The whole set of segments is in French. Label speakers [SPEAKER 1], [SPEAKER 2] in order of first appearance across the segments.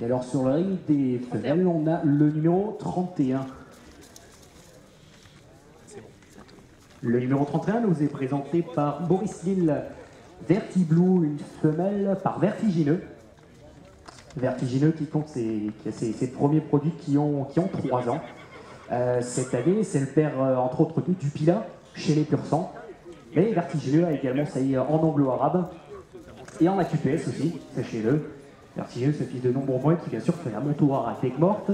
[SPEAKER 1] Et alors sur le ring des femelles, on a le numéro 31. Le numéro 31 nous est présenté par Boris Lille Vertiblou, une femelle par Vertigineux. Vertigineux qui compte ses, qui a ses, ses premiers produits qui ont, qui ont 3 ans. Euh, cette année, c'est le père, euh, entre autres, du Dupila, chez les pur sang. Mais Vertigineux a également sailli en anglo-arabe et en AQPS aussi, sachez-le. Vertigineux, ce fils de nombreux mois qui, bien sûr, fait la montoire à tête morte.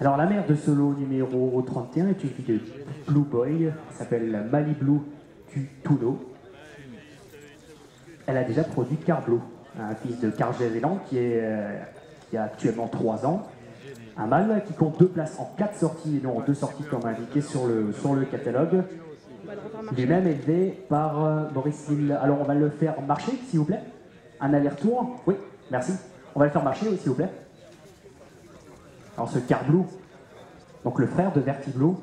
[SPEAKER 1] Alors, la mère de ce lot numéro 31 est une fille de Blue Boy, elle s'appelle Mali Blue Tuno. Elle a déjà produit Carblo, un fils de Cargévélan qui, euh, qui a actuellement 3 ans. Un mâle qui compte deux places en quatre sorties et non en deux sorties comme indiqué sur le, sur le catalogue. Lui-même élevé par euh, Boris Lille. Alors on va le faire marcher, s'il vous plaît. Un aller-retour. Oui, merci. On va le faire marcher, oui, s'il vous plaît. Alors ce Carblou, donc le frère de Vertiblou,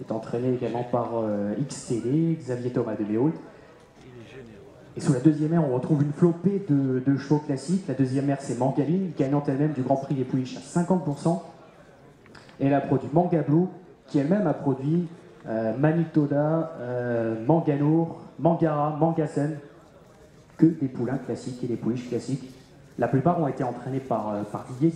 [SPEAKER 1] est entraîné également par euh, XTD, Xavier Thomas de Béoul. Et sous la deuxième ère, on retrouve une flopée de, chevaux classiques. La deuxième ère, c'est Mangaline, gagnante elle-même du Grand Prix des Pouliches à 50%. Et elle a produit Manga Blue, qui elle-même a produit euh, Manitoda, euh, Manganour, Mangara, Mangasen, que des poulains classiques et des pouliches classiques. La plupart ont été entraînés par, euh, par Didier